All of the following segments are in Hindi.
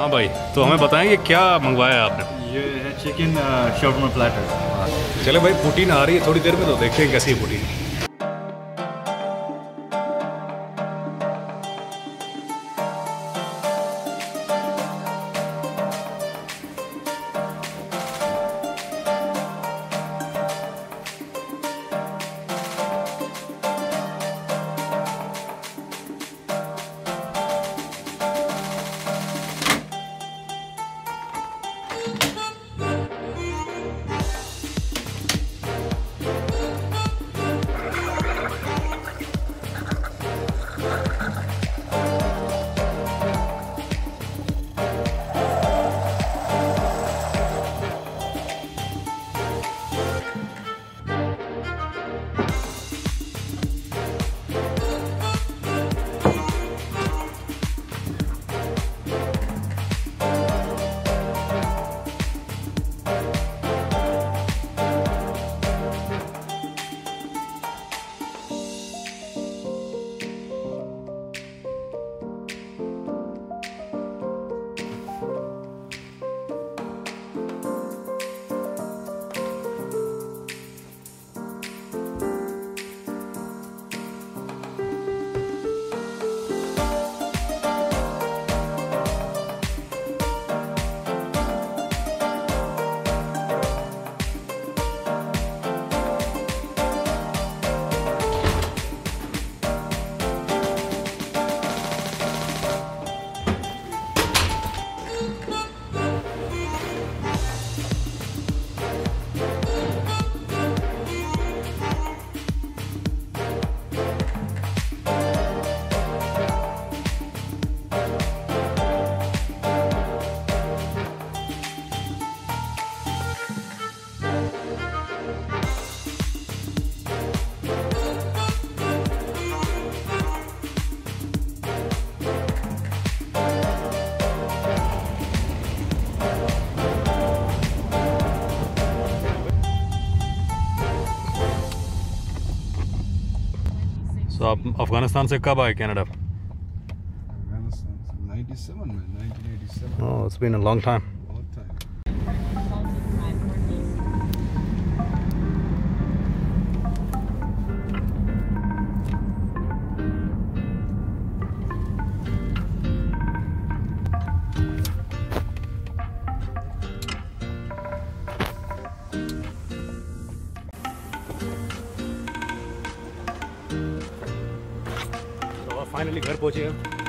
हाँ भाई तो हमें बताएँ ये क्या मंगवाया आपने? ये है चिकन शॉर्मा प्लेटर चले भाई पुटीन आ रही है थोड़ी देर में तो देखते हैं कैसी है तो आप अफगानिस्तान से कब आए Canada Afghanistan, 97 man, 1987. Oh, it's been a long time. Long time. Finally घर पहुँचे हैं।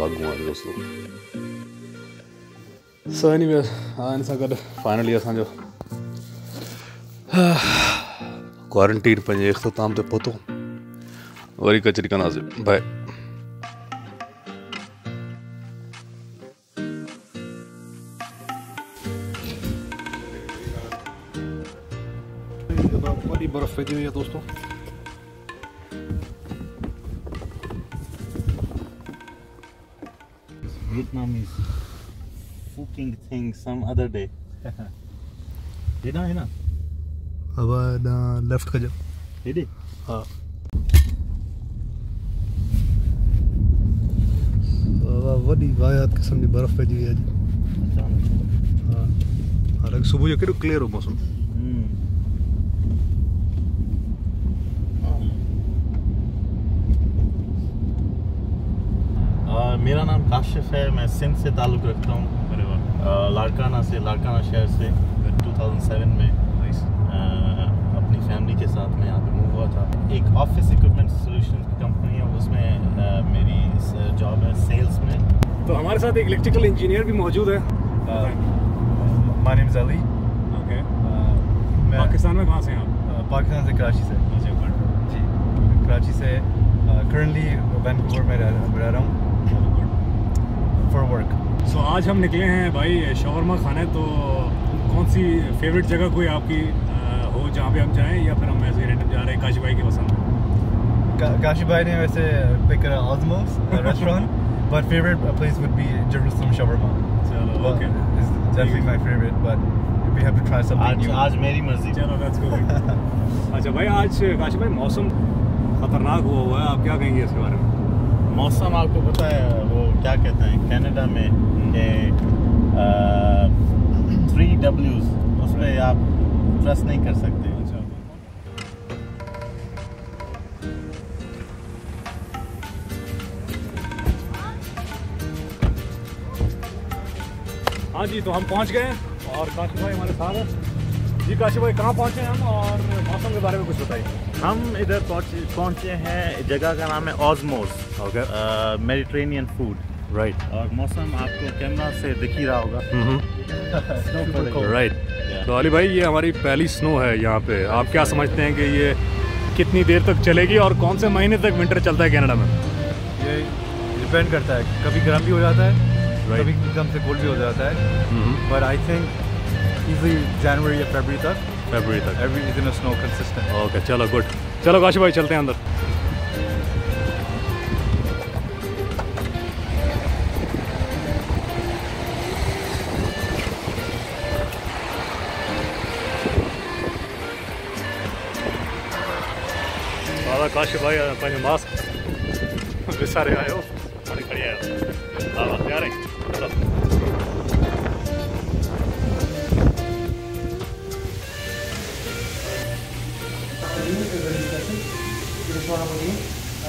भागू दोस्तों। सो एनीवे हाणे सां गॾु फाइनली असांजो क्वारंटीन पंहिंजे इख़्तिताम ते पहुतो वरी कचरी कंदासीं बाए बड़ी बर्फ़ पई हुई है दोस्तों। Vietnamese cooking thing some other day. है ना अब लेफ़्ट कजो हेॾे हाँ वॾी वायात क़िस्म जी बर्फ़ पइजी वई अॼु हा हालाँकि सुबुह जो केॾो क्लियर हो मौसम आ, मेरा नाम काशिफ है मैं सिंध से ताल्लुक़ रखता हूँ। लाड़काना से लाड़काना शहर से 2007 में। आ, अपनी फैमिली के साथ मैं यहाँ पे मूव हुआ था। एक ऑफ़िस इक्विपमेंट सोल्यूशन की कंपनी है उसमें अ, मेरी जॉब है सेल्स में। तो हमारे साथ एक इलेक्ट्रिकल इंजीनियर भी मौजूद है। My name is Ali okay मैं पाकिस्तान में कहाँ से हैं आप? पाकिस्तान से कराची से। अच्छा जी। कराची से करंटली वैनकूवर में रह रहा हूँ। फॉर वर्क सो आज हम निकले हैं भाई शवरमा खाने तो कौन सी फेवरेट जगह कोई आपकी हो जहाँ पे हम जाएँ या फिर हम ऐसे रैंडम जा रहे हैं काशी भाई की पसंद? काशी भाई ने वैसे पिक करा Osmow's restaurant but favourite place would be Jerusalem shawarma. चलो Well, okay is definitely my favorite but we have to try something आज new. आज मेरी मर्ज़ी। चलो लेट्स गो अच्छा भाई आज काशी भाई मौसम खतरनाक हुआ हुआ है आप क्या कहेंगे इसके बारे में? मौसम आपको पता है, वो क्या कहते हैं, कनाडा में ये थ्री डब्ल्यूज उस पर आप ट्रस्ट नहीं कर सकते। हाँ जी तो हम पहुँच गए और काशी भाई हमारे साथ जी काशी भाई कहाँ पहुँचे हैं हम और मौसम के बारे में कुछ बताइए। हम इधर पहुँचे पहुँचे हैं जगह का नाम है Osmow's okay Mediterranean food. Right और मौसम आपको कैमरा से दिख ही रहा होगा। राइट तो अली भाई ये हमारी पहली स्नो है यहाँ पे। आप क्या समझते हैं कि ये कितनी देर तक चलेगी और कौन से महीने तक विंटर चलता है कनाडा में? ये डिपेंड करता है। कभी गर्म भी हो जाता है Right. कभी एकदम से कोल्ड भी हो जाता है। पर आई थिंक इजली जनवरी या फरवरी तक? फरवरी तक। Is in a snow consistent. Okay चलो गुड चलो काशी भाई चलते हैं अंदर। काशी भाई मास्क। विसारे आयो हाणे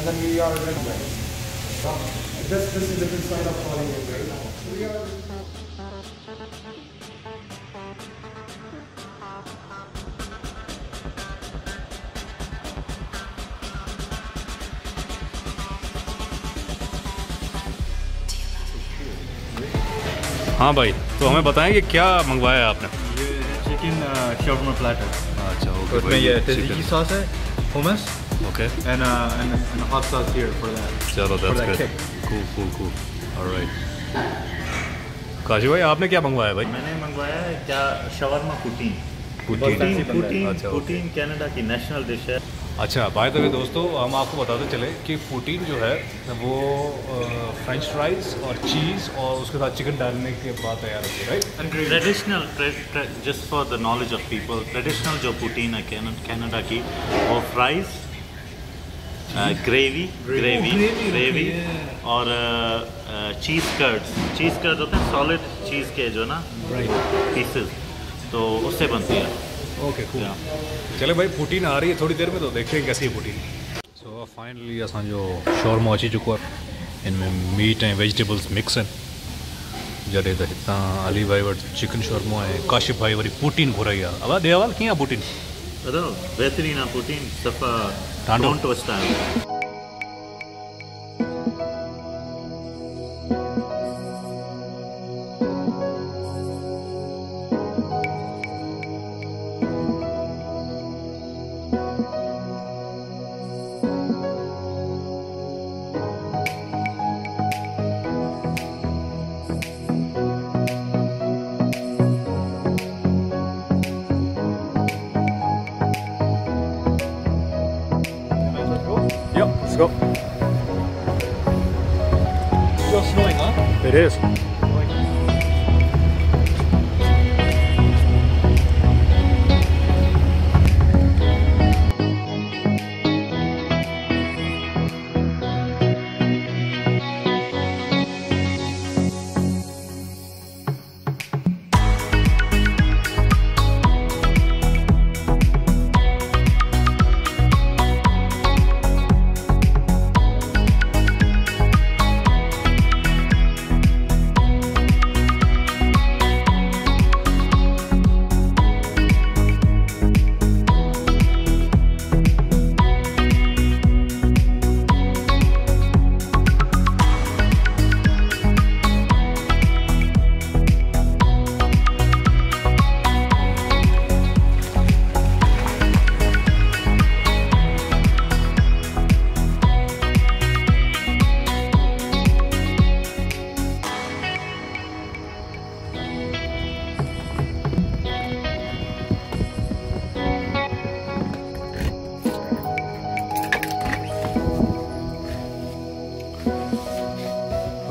and then we are red going to this, this is a different side of Hollywood, right? So we are हाँ भाई तो हमें बताएँ कि क्या मंगवाया आपने ये चिकन shawarma platter अच्छा तो उसमें ये sauce है hummus okay and uh, and, and hot sauce here for that. चलो for that good kick. Cool cool cool alright Kashi भाई आपने क्या मंगवाया भाई? मैंने मंगवाया है क्या? Shawarma poutine poutine. Poutine poutine अच्छा, पुटीन कनाडा की नेशनल डिश है. अच्छा बाय द वे दोस्तों हम आपको बताते चले कि पुटीन जो है वो फ्रेंच फ्राइज और चीज़ और उसके साथ चिकन डालने के बाद तैयार होती है right traditional just for the knowledge of people traditional जो पुटीन है कनाडा की वो फ्राइज ग्रेवी ग्रेवी ग्रेवी और चीज़ कर्ड्स चीज़ कर्ड होते हैं सॉलिड चीज़ के जो ना पीसेस तो उससे बनती है। ओके कूल चले भाई पुटीन आ रही है थोड़ी देर में तो देखें कैसी है पुटीन सो फाइनली असांजो शॉर्मा अची चुको आहे हिन में मीट ऐं वेजिटेबल्स मिक्स आहिनि जॾहिं त हितां अली भाई वटि चिकन शॉर्मा ऐं काशिफ भाई वरी पुटीन घुराई आहे अवा कीअं आहे poutine Adal, Bethany na Putin, Safa, Toronto style. It is.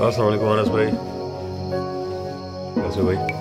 अस्सलाम वालेकुम अनस भाई कैसे हो भाई